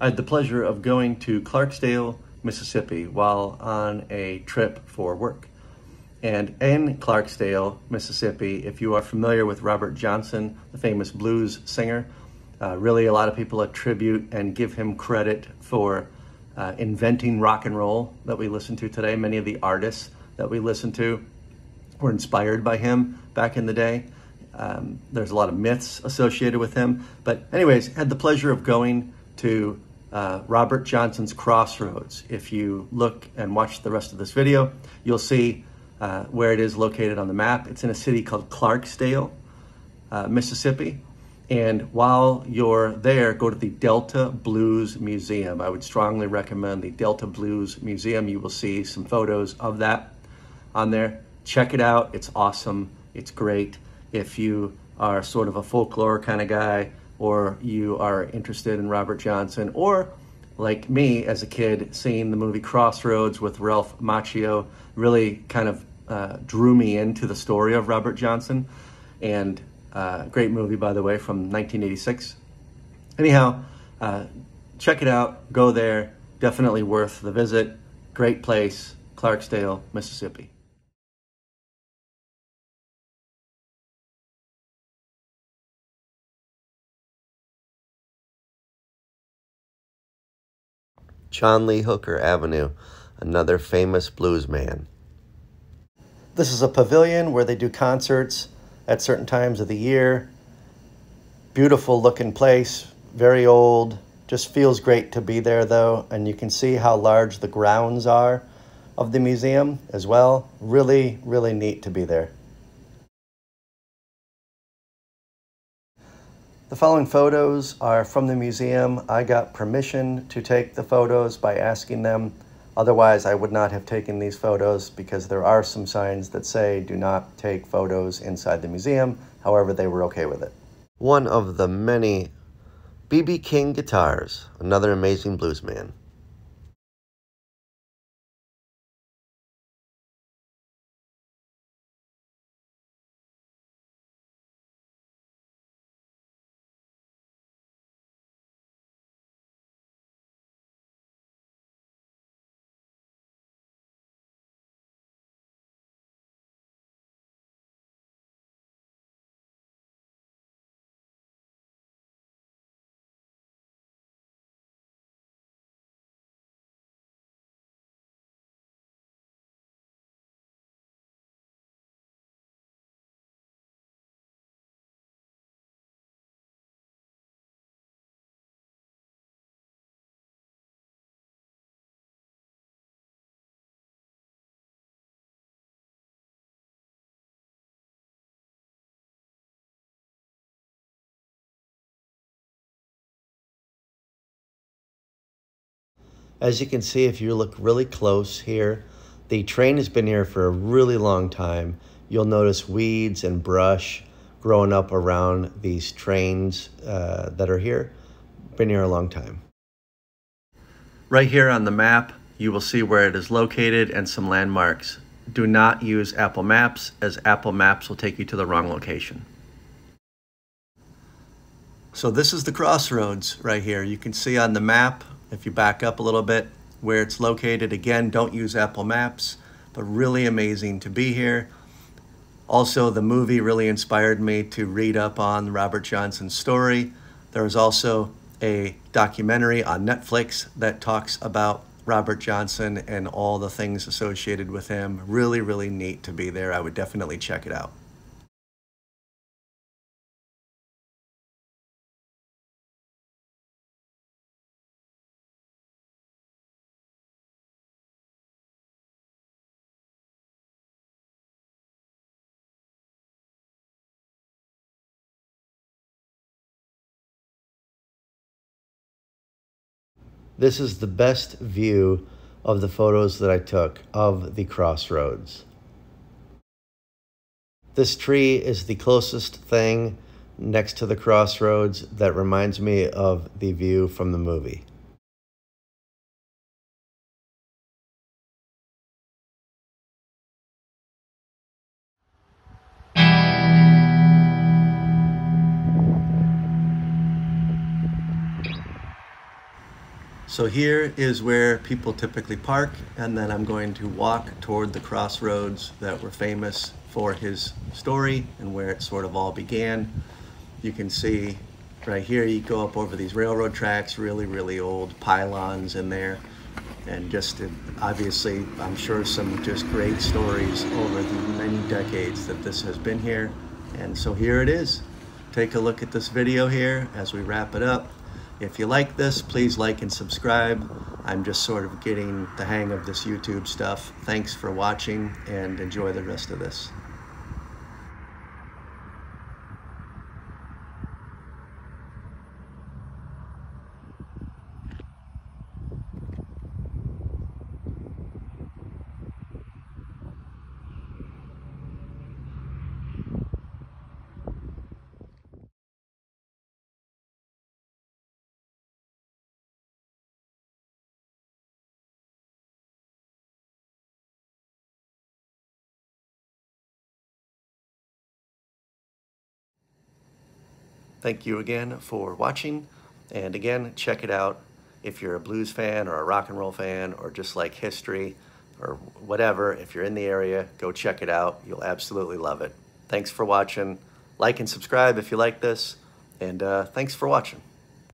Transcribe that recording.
I had the pleasure of going to Clarksdale, Mississippi while on a trip for work. And in Clarksdale, Mississippi, if you are familiar with Robert Johnson, the famous blues singer, uh, really a lot of people attribute and give him credit for uh, inventing rock and roll that we listen to today. Many of the artists that we listen to were inspired by him back in the day. Um, there's a lot of myths associated with him. But anyways, had the pleasure of going to uh, Robert Johnson's Crossroads. If you look and watch the rest of this video, you'll see uh, where it is located on the map. It's in a city called Clarksdale, uh, Mississippi. And while you're there, go to the Delta Blues Museum. I would strongly recommend the Delta Blues Museum. You will see some photos of that on there. Check it out. It's awesome. It's great. If you are sort of a folklore kind of guy, or you are interested in Robert Johnson, or like me as a kid, seeing the movie Crossroads with Ralph Macchio really kind of uh, drew me into the story of Robert Johnson. And uh, great movie, by the way, from 1986. Anyhow, uh, check it out. Go there. Definitely worth the visit. Great place, Clarksdale, Mississippi. John Lee Hooker Avenue, another famous blues man. This is a pavilion where they do concerts at certain times of the year. Beautiful looking place, very old. Just feels great to be there though, and you can see how large the grounds are of the museum as well. Really, really neat to be there. The following photos are from the museum. I got permission to take the photos by asking them. Otherwise, I would not have taken these photos because there are some signs that say do not take photos inside the museum. However, they were okay with it. One of the many B.B. King guitars, another amazing blues As you can see, if you look really close here, the train has been here for a really long time. You'll notice weeds and brush growing up around these trains uh, that are here. Been here a long time. Right here on the map, you will see where it is located and some landmarks. Do not use Apple Maps as Apple Maps will take you to the wrong location. So this is the crossroads right here. You can see on the map if you back up a little bit, where it's located, again, don't use Apple Maps, but really amazing to be here. Also, the movie really inspired me to read up on Robert Johnson's story. There was also a documentary on Netflix that talks about Robert Johnson and all the things associated with him. Really, really neat to be there. I would definitely check it out. This is the best view of the photos that I took of the crossroads. This tree is the closest thing next to the crossroads that reminds me of the view from the movie. So here is where people typically park, and then I'm going to walk toward the crossroads that were famous for his story and where it sort of all began. You can see right here, you go up over these railroad tracks, really, really old pylons in there. And just uh, obviously, I'm sure some just great stories over the many decades that this has been here. And so here it is. Take a look at this video here as we wrap it up. If you like this, please like and subscribe. I'm just sort of getting the hang of this YouTube stuff. Thanks for watching and enjoy the rest of this. Thank you again for watching. And again, check it out if you're a blues fan or a rock and roll fan or just like history or whatever. If you're in the area, go check it out. You'll absolutely love it. Thanks for watching. Like and subscribe if you like this. And uh, thanks for watching.